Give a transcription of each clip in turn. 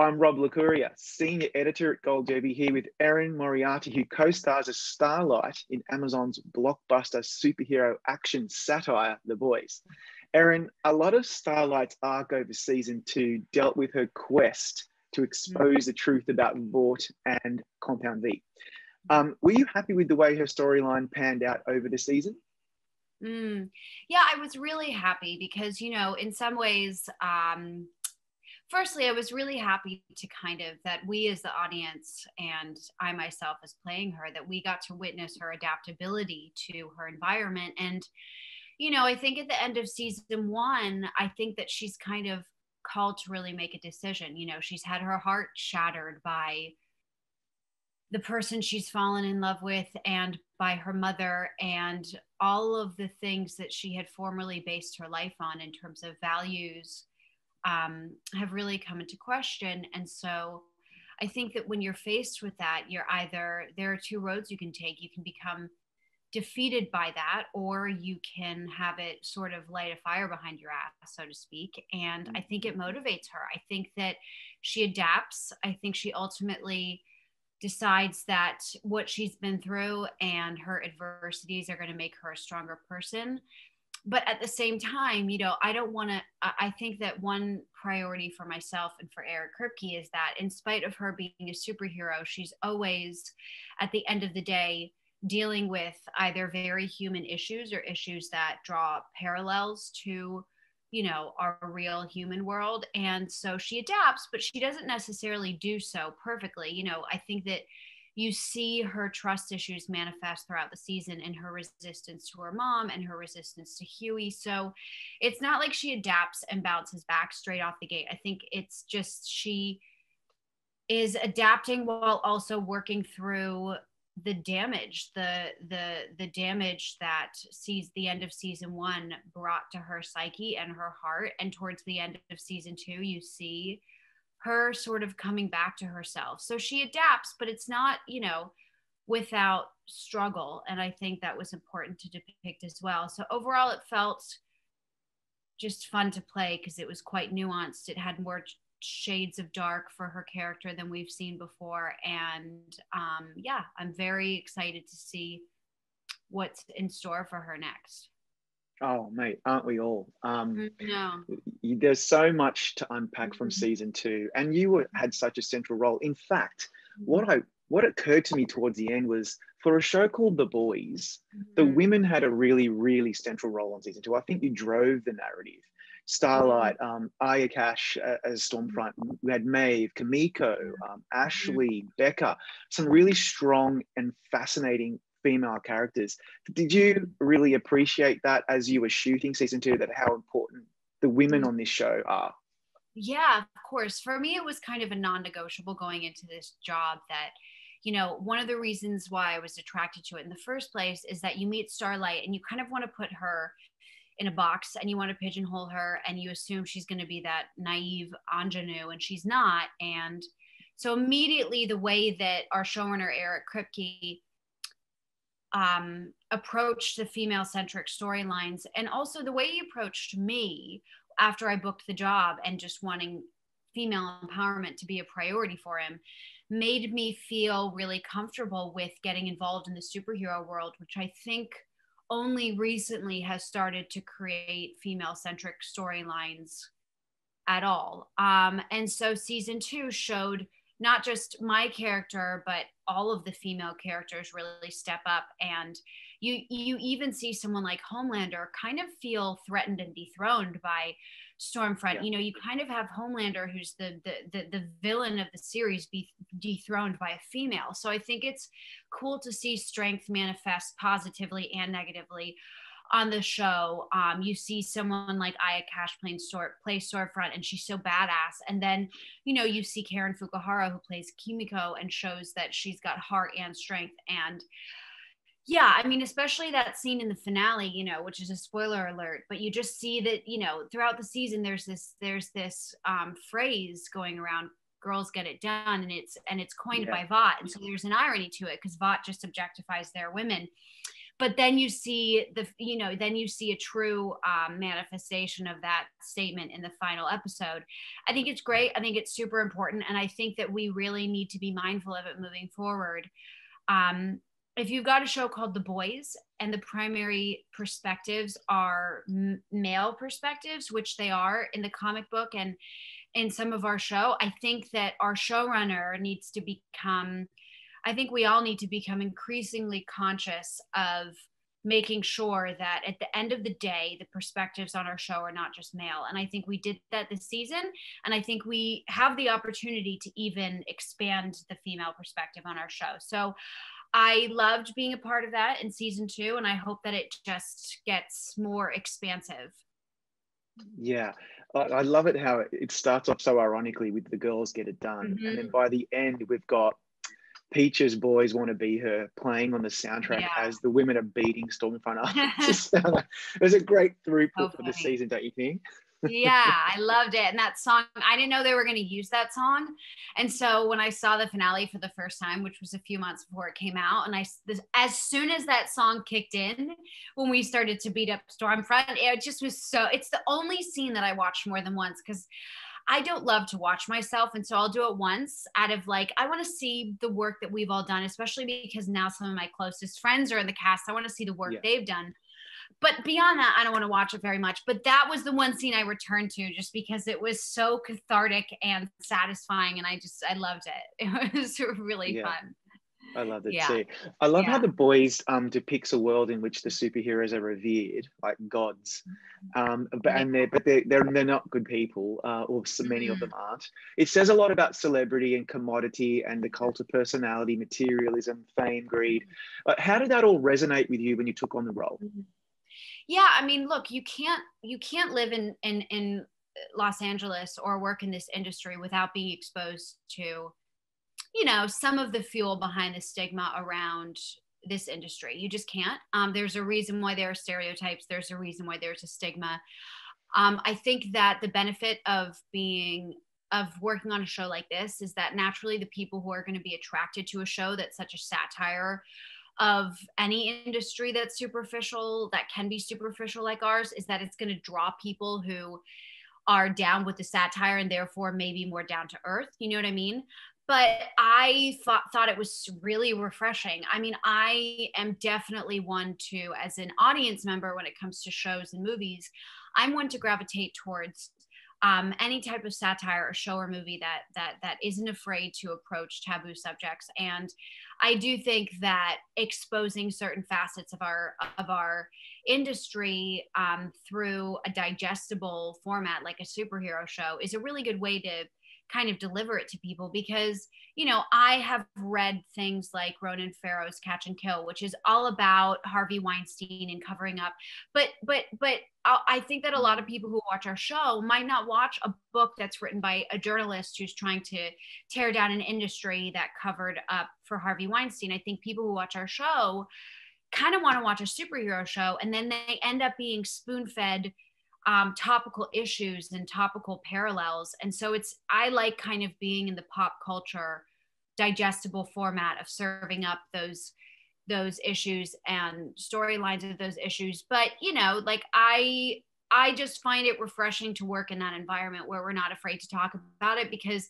I'm Rob Licuria, Senior Editor at Gold Derby, here with Erin Moriarty, who co stars as Starlight in Amazon's blockbuster superhero action satire, The Boys. Erin, a lot of Starlight's arc over season two dealt with her quest to expose the truth about Vought and Compound V. Um, were you happy with the way her storyline panned out over the season? Mm. Yeah, I was really happy because, you know, in some ways, um, firstly, I was really happy to kind of that we as the audience and I myself as playing her, that we got to witness her adaptability to her environment. And, you know, I think at the end of season one, I think that she's kind of called to really make a decision. You know, she's had her heart shattered by the person she's fallen in love with and by her mother and all of the things that she had formerly based her life on in terms of values um, have really come into question. And so I think that when you're faced with that, you're either, there are two roads you can take. You can become defeated by that, or you can have it sort of light a fire behind your ass, so to speak. And I think it motivates her. I think that she adapts. I think she ultimately decides that what she's been through and her adversities are going to make her a stronger person but at the same time, you know, I don't want to. I think that one priority for myself and for Eric Kripke is that, in spite of her being a superhero, she's always, at the end of the day, dealing with either very human issues or issues that draw parallels to, you know, our real human world. And so she adapts, but she doesn't necessarily do so perfectly. You know, I think that you see her trust issues manifest throughout the season in her resistance to her mom and her resistance to Hughie. So it's not like she adapts and bounces back straight off the gate. I think it's just she is adapting while also working through the damage the the the damage that sees the end of season 1 brought to her psyche and her heart and towards the end of season 2 you see her sort of coming back to herself. So she adapts, but it's not, you know, without struggle. And I think that was important to depict as well. So overall, it felt just fun to play because it was quite nuanced. It had more shades of dark for her character than we've seen before. And um, yeah, I'm very excited to see what's in store for her next. Oh, mate, aren't we all? Um, no. There's so much to unpack from Mm-hmm. season two, and you were, had such a central role. In fact, what I what occurred to me towards the end was for a show called The Boys, the Mhm. women had a really, really central role on season two. I think you drove the narrative. Starlight, um, Aya Cash uh, as Stormfront. We had Maeve, Kimiko, um, Ashley, Becca. Some really strong and fascinating female characters. Did you really appreciate that as you were shooting season two? That how important the women on this show are. Yeah, of course. For me, it was kind of a non negotiable going into this job that, you know, one of the reasons why I was attracted to it in the first place is that you meet Starlight and you kind of want to put her in a box and you want to pigeonhole her and you assume she's going to be that naive ingenue and she's not. And so immediately the way that our showrunner, Eric Kripke, um, approached the female centric storylines and also the way he approached me after I booked the job and just wanting female empowerment to be a priority for him made me feel really comfortable with getting involved in the superhero world, which I think only recently has started to create female centric storylines at all. Um, and so season two showed not just my character, but all of the female characters really step up. And you you even see someone like Homelander kind of feel threatened and dethroned by Stormfront. Yeah. You know, you kind of have Homelander, who's the, the the the villain of the series, be dethroned by a female. So I think it's cool to see strength manifest positively and negatively on the show. Um, you see someone like Aya Cash playing store, play Stormfront, and she's so badass. And then, you know, you see Karen Fukuhara who plays Kimiko and shows that she's got heart and strength. And yeah, I mean, especially that scene in the finale, you know, which is a spoiler alert, but you just see that, you know, throughout the season, there's this, there's this um, phrase going around girls get it done and it's and it's coined Yeah. by Vought and so there's an irony to it because Vought just objectifies their women but then you see the you know then you see a true um, manifestation of that statement in the final episode. I think it's great. I think it's super important and i think that we really need to be mindful of it moving forward. Um, if you've got a show called the boys and the primary perspectives are m- male perspectives which they are in the comic book and in some of our show i think that our showrunner needs to become I think we all need to become increasingly conscious of making sure that at the end of the day, the perspectives on our show are not just male. And I think we did that this season. And I think we have the opportunity to even expand the female perspective on our show. So I loved being a part of that in season two. And I hope that it just gets more expansive. Yeah. I love it how it starts off so ironically with the girls get it done. Mm-hmm. And then mm-hmm. by the end, we've got Peaches boys want to be her playing on the soundtrack yeah. as the women are beating Stormfront up. Uh, it was a great throughput so for the season, don't you think? yeah, I loved it. And that song, I didn't know they were going to use that song. And so when I saw the finale for the first time, which was a few months before it came out, and I, this, as soon as that song kicked in, when we started to beat up Stormfront, it just was so, it's the only scene that I watched more than once because I don't love to watch myself. And so I'll do it once out of like, I want to see the work that we've all done, especially because now some of my closest friends are in the cast. I want to see the work yeah. they've done. But beyond that, I don't want to watch it very much. But that was the one scene I returned to just because it was so cathartic and satisfying. And I just, I loved it. It was really yeah. fun. I love it yeah. too. I love yeah. how the boys um, depicts a world in which the superheroes are revered like gods, um, but and they're but they're they're, they're not good people, uh, or so many mm-hmm. of them aren't. It says a lot about celebrity and commodity and the cult of personality, materialism, fame, greed. But how did that all resonate with you when you took on the role? Mm-hmm. Yeah, I mean, look, you can't you can't live in in in Los Angeles or work in this industry without being exposed to you know, some of the fuel behind the stigma around this industry. You just can't. Um, there's a reason why there are stereotypes. There's a reason why there's a stigma. Um, I think that the benefit of being of working on a show like this is that naturally the people who are going to be attracted to a show that's such a satire of any industry that's superficial that can be superficial like ours is that it's going to draw people who are down with the satire and therefore maybe more down to earth you know what i mean but I thought thought it was really refreshing. I mean, I am definitely one to, as an audience member, when it comes to shows and movies, I'm one to gravitate towards um, any type of satire or show or movie that that that isn't afraid to approach taboo subjects. And I do think that exposing certain facets of our of our industry um, through a digestible format like a superhero show is a really good way to kind of deliver it to people because you know i have read things like ronan farrow's catch and kill which is all about harvey weinstein and covering up. But but but i think that a lot of people who watch our show might not watch a book that's written by a journalist who's trying to tear down an industry that covered up for harvey weinstein. I think people who watch our show kind of want to watch a superhero show and then they end up being spoon fed um, topical issues and topical parallels. And so it's, I like kind of being in the pop culture digestible format of serving up those those issues and storylines of those issues but you know like i i just find it refreshing to work in that environment where we're not afraid to talk about it because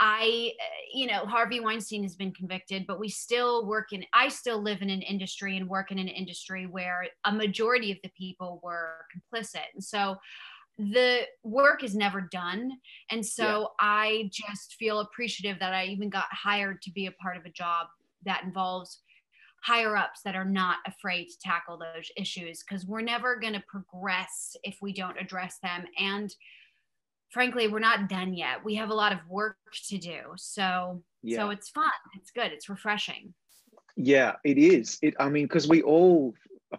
I, eh, you know, Harvey Weinstein has been convicted, but we still work in, I still live in an industry and work in an industry where a majority of the people were complicit. And so the work is never done. And so yeah. I just feel appreciative that I even got hired to be a part of a job that involves higher ups that are not afraid to tackle those issues because we're never going to progress if we don't address them. And frankly we're not done yet. We have a lot of work to do. So yeah. so it's fun. It's good. It's refreshing. Yeah it is. It i mean because we all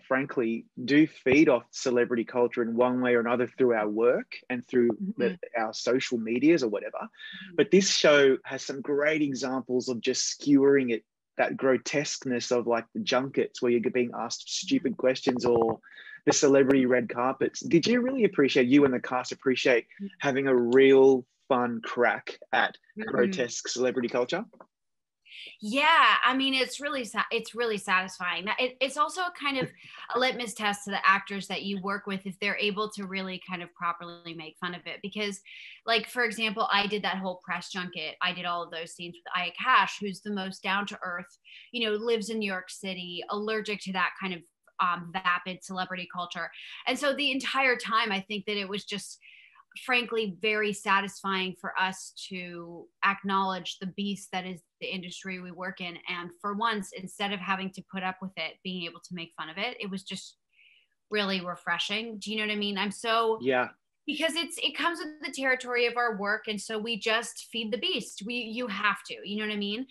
frankly do feed off celebrity culture in one way or another through our work and through mm-hmm. the, our social medias or whatever. Mm-hmm. but this show has some great examples of just skewering it that grotesqueness of like the junkets where you're being asked stupid questions or the celebrity red carpets. Did you really appreciate you and the cast appreciate having a real fun crack at mm-hmm. grotesque celebrity culture? Yeah, I mean, it's really it's really satisfying. It, it's also a kind of a litmus test to the actors that you work with if they're able to really kind of properly make fun of it. Because, like for example, I did that whole press junket. I did all of those scenes with Aya Cash, who's the most down to earth, you know, lives in New York City, allergic to that kind of um, vapid celebrity culture. And so the entire time, I think that it was just frankly very satisfying for us to acknowledge the beast that is the industry we work in. And for once instead of having to put up with it being able to make fun of it it was just really refreshing. Do you know what i mean? I'm so yeah. Because it's it comes with the territory of our work. And so we just feed the beast. We you have to you know what i mean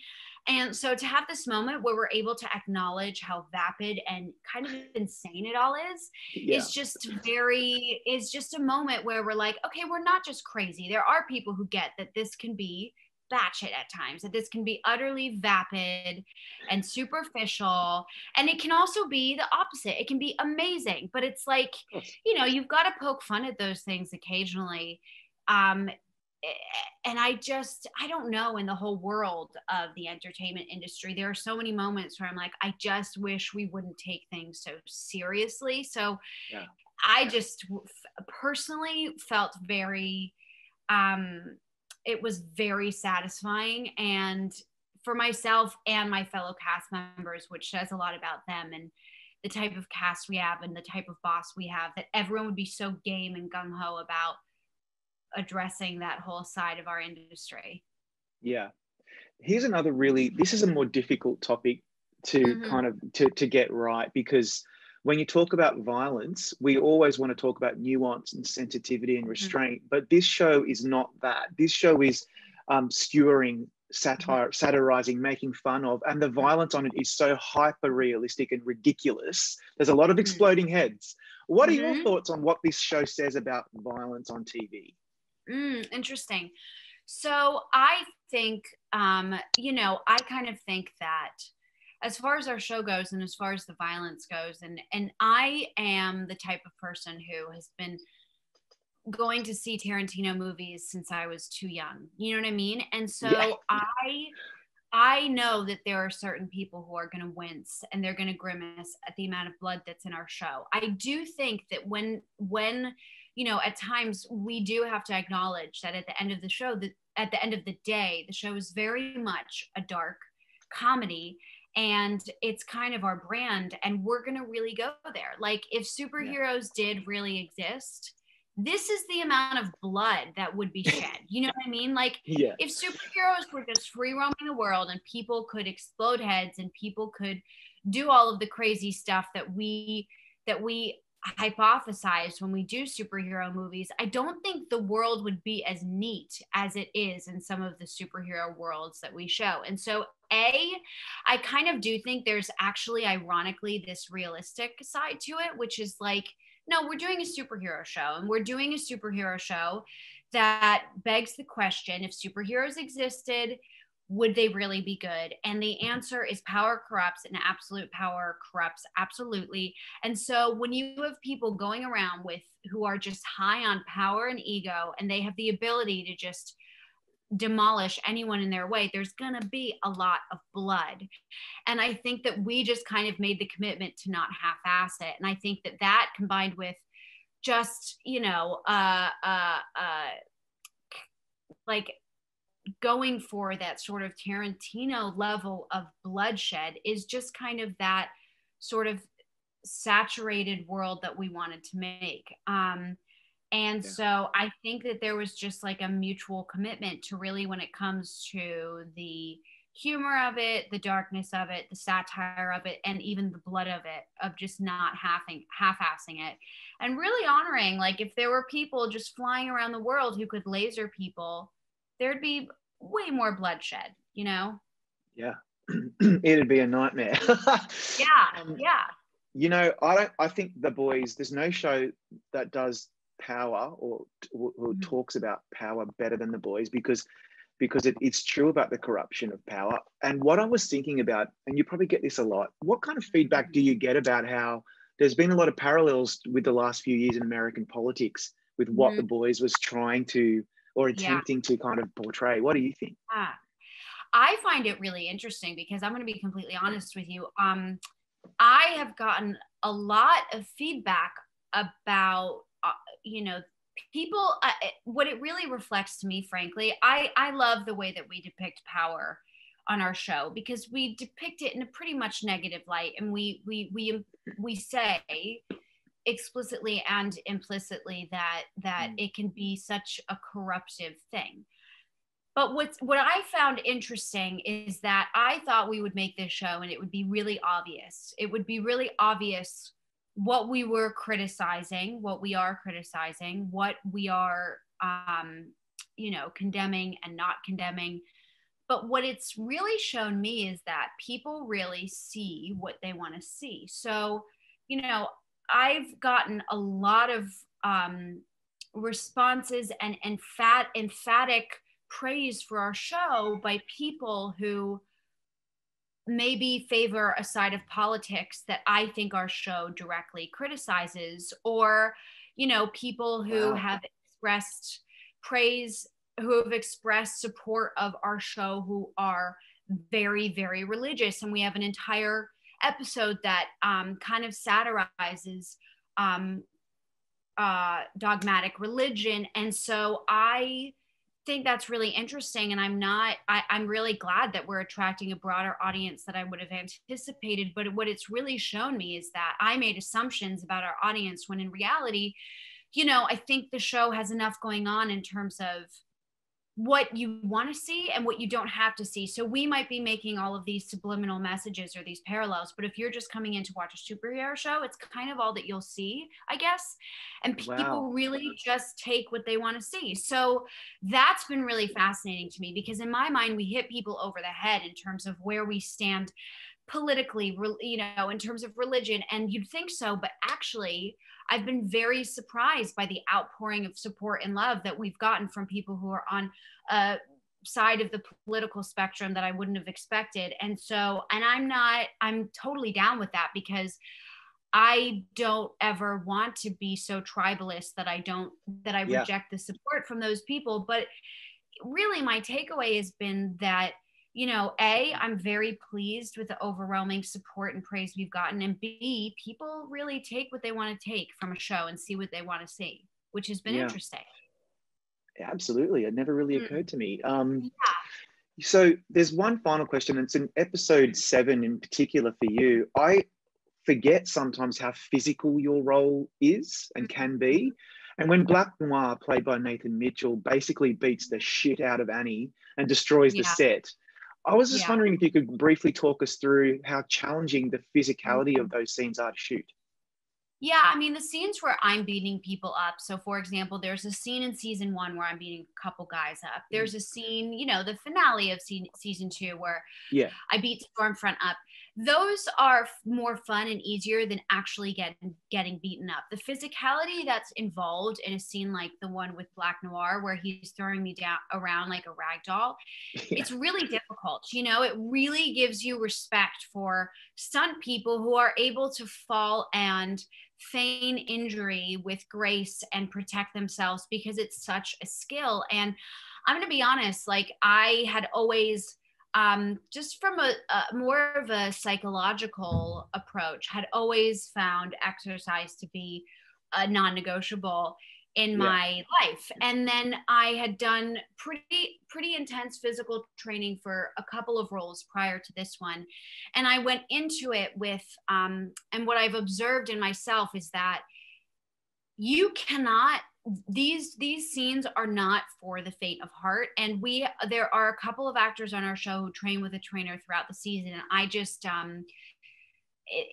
and so to have this moment where we're able to acknowledge how vapid and kind of insane it all is, yeah. is just very, is just a moment where we're like, okay, we're not just crazy. There are people who get that this can be batshit at times, that this can be utterly vapid and superficial. And it can also be the opposite. It can be amazing, but it's like, you know, you've got to poke fun at those things occasionally. Um, and I just, I don't know in the whole world of the entertainment industry, there are so many moments where I'm like, I just wish we wouldn't take things so seriously. So yeah. I just personally felt very, um, it was very satisfying. And for myself and my fellow cast members, which says a lot about them and the type of cast we have and the type of boss we have, that everyone would be so game and gung ho about addressing that whole side of our industry. Yeah. Here's another really, this is a more difficult topic to mm-hmm. kind of to, to get right because when you talk about violence, we always want to talk about nuance and sensitivity and mm-hmm. restraint, mm-hmm. but this show is not that. This show is um, skewering, satire, mm-hmm. satirizing, making fun of, and the violence on it is so hyper realistic and ridiculous. There's a lot of mm-hmm. exploding heads. What are your mm-hmm. thoughts on what this show says about violence on TV? Mm, interesting. So I think, um, you know, I kind of think that as far as our show goes and as far as the violence goes, and and I am the type of person who has been going to see Tarantino movies since I was too young. You know what I mean? And so yeah. I I know that there are certain people who are going to wince and they're going to grimace at the amount of blood that's in our show. I do think that when when you know, at times we do have to acknowledge that at the end of the show, that at the end of the day, the show is very much a dark comedy and it's kind of our brand and we're going to really go there. Like if superheroes yeah. did really exist, this is the amount of blood that would be shed. You know what I mean? Like yeah. if superheroes were just free roaming the world and people could explode heads and people could do all of the crazy stuff that we that we hypothesized when we do superhero movies, I don't think the world would be as neat as it is in some of the superhero worlds that we show. And so, A, I kind of do think there's actually, ironically, this realistic side to it, which is like, no, we're doing a superhero show and we're doing a superhero show that begs the question if superheroes existed, would they really be good? And the answer is power corrupts and absolute power corrupts absolutely. And so when you have people going around with who are just high on power and ego and they have the ability to just demolish anyone in their way, there's going to be a lot of blood. And I think that we just kind of made the commitment to not half ass it. And I think that that combined with just, you know, uh, uh, uh, like going for that sort of Tarantino level of bloodshed is just kind of that sort of saturated world that we wanted to make. Um, and yeah. so I think that there was just like a mutual commitment to really, when it comes to the humor of it, the darkness of it, the satire of it, and even the blood of it, of just not halfing, half-assing it, and really honoring. Like if there were people just flying around the world who could laser people, there'd be way more bloodshed, you know? Yeah. It'd be a nightmare. yeah. Um, yeah. You know, I don't I think the boys, there's no show that does power or, or, mm-hmm. talks about power better than the boys because because it, it's true about the corruption of power. And what I was thinking about, and you probably get this a lot, what kind of feedback do you get about how there's been a lot of parallels with the last few years in American politics with what mm-hmm. the boys was trying to or attempting yeah. to kind of portray. What do you think? Ah. I find it really interesting because I'm going to be completely honest with you. Um, I have gotten a lot of feedback about, uh, you know, people. Uh, what it really reflects to me, frankly, I I love the way that we depict power on our show because we depict it in a pretty much negative light, and we we we we say explicitly and implicitly that that mm. it can be such a corruptive thing. But what's what i found interesting is that i thought we would make this show and it would be really obvious. It would be really obvious what we were criticizing what we are criticizing what we are um you know condemning and not condemning. But what it's really shown me is that people really see what they want to see. So you know I've gotten a lot of um, responses and, and fat, emphatic praise for our show by people who maybe favor a side of politics that I think our show directly criticizes, or, you know, people who wow. have expressed praise, who have expressed support of our show, who are very, very religious. And we have an entire episode that um, kind of satirizes um, uh, dogmatic religion. And so I think that's really interesting. And I'm not, I, I'm really glad that we're attracting a broader audience that I would have anticipated. But what it's really shown me is that I made assumptions about our audience when in reality, you know, I think the show has enough going on in terms of what you want to see and what you don't have to see. So we might be making all of these subliminal messages or these parallels, but if you're just coming in to watch a superhero show, it's kind of all that you'll see, I guess. And people wow. really just take what they want to see. So that's been really fascinating to me because in my mind we hit people over the head in terms of where we stand politically, you know, in terms of religion and you'd think so, but actually I've been very surprised by the outpouring of support and love that we've gotten from people who are on a side of the political spectrum that I wouldn't have expected. And so, and I'm not, I'm totally down with that because I don't ever want to be so tribalist that I don't, that I yeah. reject the support from those people. But really, my takeaway has been that you know, A, I'm very pleased with the overwhelming support and praise we've gotten. And B, people really take what they want to take from a show and see what they want to see, which has been yeah. interesting. Absolutely. It never really mm. occurred to me. Um, yeah. So there's one final question. It's in episode seven in particular for you. I forget sometimes how physical your role is and can be. Mm-hmm. And when Black Noir, played by Nathan Mitchell, basically beats the shit out of Annie and destroys yeah. the set, I was just yeah. wondering if you could briefly talk us through how challenging the physicality of those scenes are to shoot. Yeah, I mean, the scenes where I'm beating people up. So, for example, there's a scene in season one where I'm beating a couple guys up. There's a scene, you know, the finale of season two where yeah. I beat Stormfront up those are more fun and easier than actually getting getting beaten up. The physicality that's involved in a scene like the one with Black Noir, where he's throwing me down around like a rag doll, yeah. it's really difficult. You know, it really gives you respect for stunt people who are able to fall and feign injury with grace and protect themselves because it's such a skill. And I'm going to be honest, like I had always um, just from a, a, more of a psychological approach, had always found exercise to be a non-negotiable in yeah. my life. And then I had done pretty pretty intense physical training for a couple of roles prior to this one, and I went into it with um, and what I've observed in myself is that you cannot these these scenes are not for the faint of heart. And we there are a couple of actors on our show who train with a trainer throughout the season. And i just um it,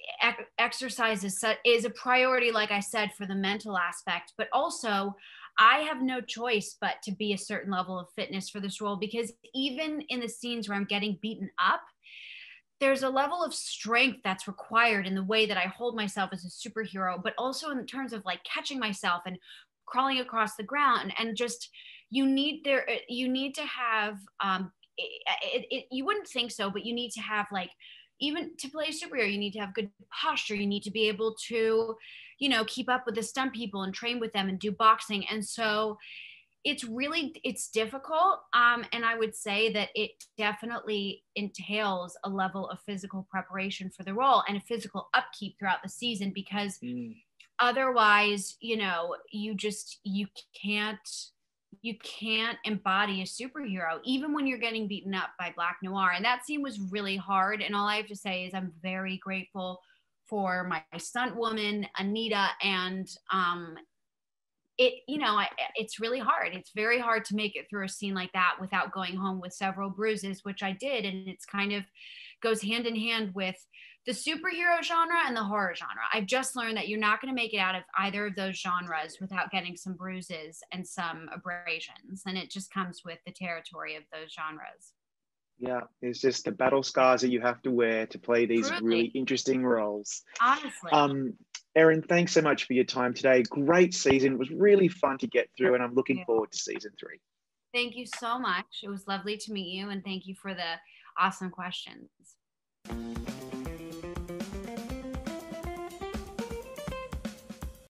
exercise is, is a priority like i said for the mental aspect. But also i have no choice but to be a certain level of fitness for this role because even in the scenes where i'm getting beaten up there's a level of strength that's required in the way that I hold myself as a superhero, but also in terms of like catching myself and crawling across the ground and just you need there uh, you need to have um it, it, you wouldn't think so but you need to have like even to play superhero you need to have good posture you need to be able to you know keep up with the stunt people and train with them and do boxing and so it's really it's difficult um, and i would say that it definitely entails a level of physical preparation for the role and a physical upkeep throughout the season because mm. Otherwise you know you just you can't you can't embody a superhero even when you're getting beaten up by black noir. And that scene was really hard. And all i have to say is i'm very grateful for my stunt woman anita and um it you know I, it's really hard it's very hard to make it through a scene like that without going home with several bruises which i did and it's kind of goes hand in hand with the superhero genre and the horror genre i've just learned that you're not going to make it out of either of those genres without getting some bruises and some abrasions and it just comes with the territory of those genres yeah, it's just the battle scars that you have to wear to play these Truly. really interesting roles. Honestly. Um, Erin, thanks so much for your time today. Great season. It was really fun to get through, and I'm looking forward to season three. Thank you so much. It was lovely to meet you, and thank you for the awesome questions.